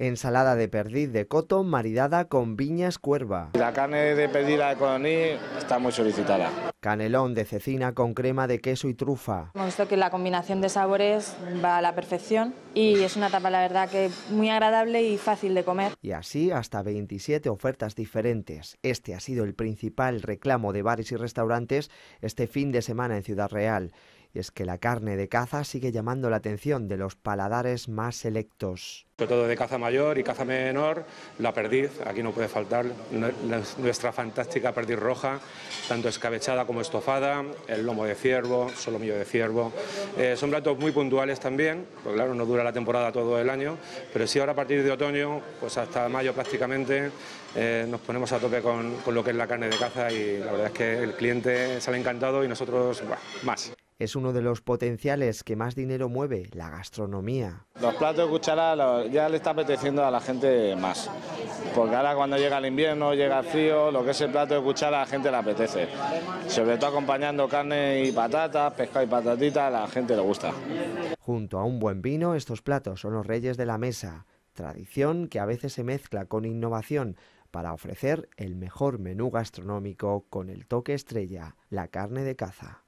Ensalada de perdiz de coto maridada con viñas cuerva. La carne de perdiz de coní está muy solicitada. Canelón de cecina con crema de queso y trufa. Hemos visto que la combinación de sabores va a la perfección y es una tapa, la verdad, que muy agradable y fácil de comer. Y así hasta 27 ofertas diferentes. Este ha sido el principal reclamo de bares y restaurantes este fin de semana en Ciudad Real. Y es que la carne de caza sigue llamando la atención de los paladares más selectos. Sobre todo de caza mayor y caza menor, la perdiz, aquí no puede faltar nuestra fantástica perdiz roja, tanto escabechada como estofada, el lomo de ciervo, solomillo de ciervo. Eh, son platos muy puntuales también, porque claro, no dura la temporada todo el año, pero sí ahora a partir de otoño, pues hasta mayo prácticamente, eh, nos ponemos a tope con, con, lo que es la carne de caza y la verdad es que el cliente sale encantado y nosotros más es uno de los potenciales que más dinero mueve, la gastronomía. Los platos de cuchara ya le está apeteciendo a la gente más, porque ahora cuando llega el invierno, llega el frío, lo que es el plato de cuchara a la gente le apetece. Sobre todo acompañando carne y patatas, pescado y patatita, a la gente le gusta. Junto a un buen vino, estos platos son los reyes de la mesa, tradición que a veces se mezcla con innovación para ofrecer el mejor menú gastronómico con el toque estrella, la carne de caza.